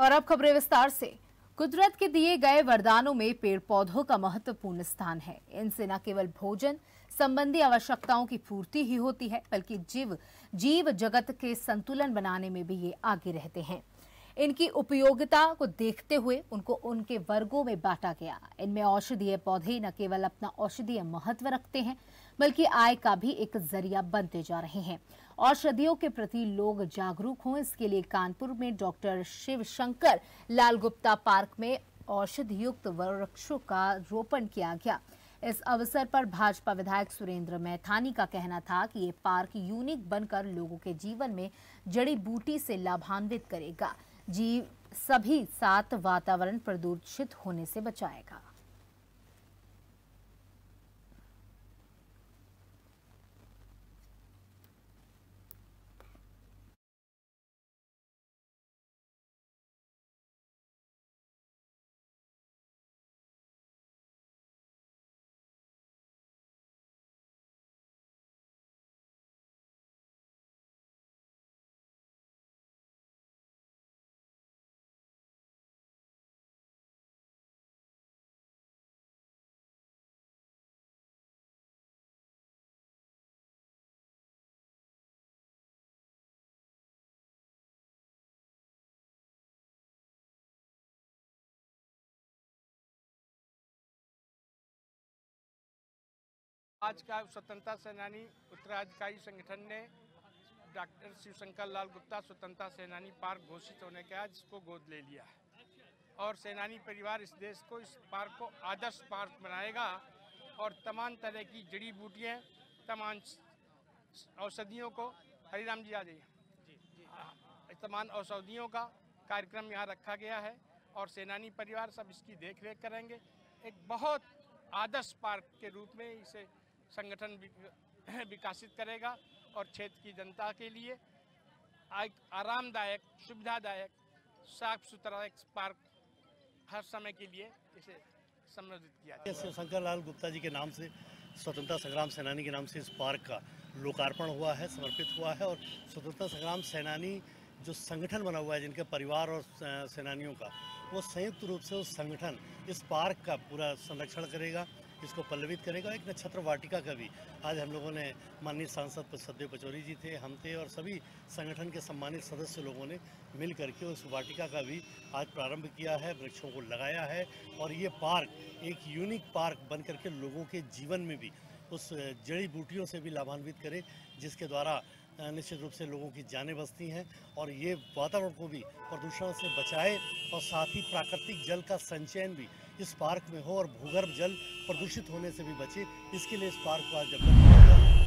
और अब खबरें विस्तार से। कुदरत के दिए गए वरदानों में पेड़ पौधों का महत्वपूर्ण स्थान है। इनसे न केवल भोजन संबंधी आवश्यकताओं की पूर्ति ही होती है, बल्कि जीव जीव जगत के संतुलन बनाने में भी ये आगे रहते हैं। इनकी उपयोगिता को देखते हुए उनको उनके वर्गों में बांटा गया। इनमें औषधीय पौधे न केवल अपना औषधीय महत्व रखते हैं, बल्कि आय का भी एक ज़रिया बनते जा रहे हैं। औषधियों के प्रति लोग जागरूक हों। इसके लिए कानपुर में डॉक्टर शिव शंकर लाल गुप्ता पार्क में औषधि युक्त वृक्षों का रोपण किया गया। इस अवसर पर भाजपा विधायक सुरेंद्र मैथानी का कहना था कि ये पार्क यूनिक बनकर लोगों के जीवन में जड़ी बूटी से लाभान्वित करेगा। जीव सभी सात वातावरण प्रदूषित होने से बचाएगा। आज का स्वतंत्रता सेनानी उत्तराधिकारी संगठन ने डॉक्टर शिवशंकर लाल गुप्ता स्वतंत्रता सेनानी पार्क घोषित होने के आज इसको गोद ले लिया है। और सेनानी परिवार इस देश को इस पार्क को आदर्श पार्क बनाएगा और तमाम तरह की जड़ी बूटियाँ तमाम औषधियों को हरिराम जी आ जाइए। तमाम औषधियों का कार्यक्रम यहाँ रखा गया है और सेनानी परिवार सब इसकी देख करेंगे। एक बहुत आदर्श पार्क के रूप में इसे संगठन विकासित करेगा और क्षेत्र की जनता के लिए आरामदायक, सुविधादायक साफ़ सुथरा एक पार्क हर समय के लिए इसे संबोधित किया जाए। शंकर लाल गुप्ता जी के नाम से, स्वतंत्रता संग्राम सेनानी के नाम से इस पार्क का लोकार्पण हुआ है, समर्पित हुआ है और स्वतंत्रता संग्राम सेनानी जो संगठन बना हुआ है, जिनके परिवार और सेनानियों का, वो संयुक्त रूप से उस संगठन, इस पार्क का पूरा संरक्षण करेगा, इसको पल्लवित करेगा एक नक्षत्र वाटिका का भी। आज हम लोगों ने माननीय सांसद सदेव पचौरी जी थे, हम थे और सभी संगठन के सम्मानित सदस्य लोगों ने मिल करके उस वाटिका का भी आज प्रारंभ किया है, वृक्षों को लगाया है और ये पार्क एक यूनिक पार्क बन करके लोगों के जीवन में भी उस जड़ी बूटियों से भी लाभान्वित करें, जिसके द्वारा निश्चित रूप से लोगों की जानें बसती हैं और ये वातावरण को भी प्रदूषण से बचाए और साथ ही प्राकृतिक जल का संचयन भी इस पार्क में हो और भूगर्भ जल प्रदूषित होने से भी बचे। इसके लिए इस पार्क को आज डेवलप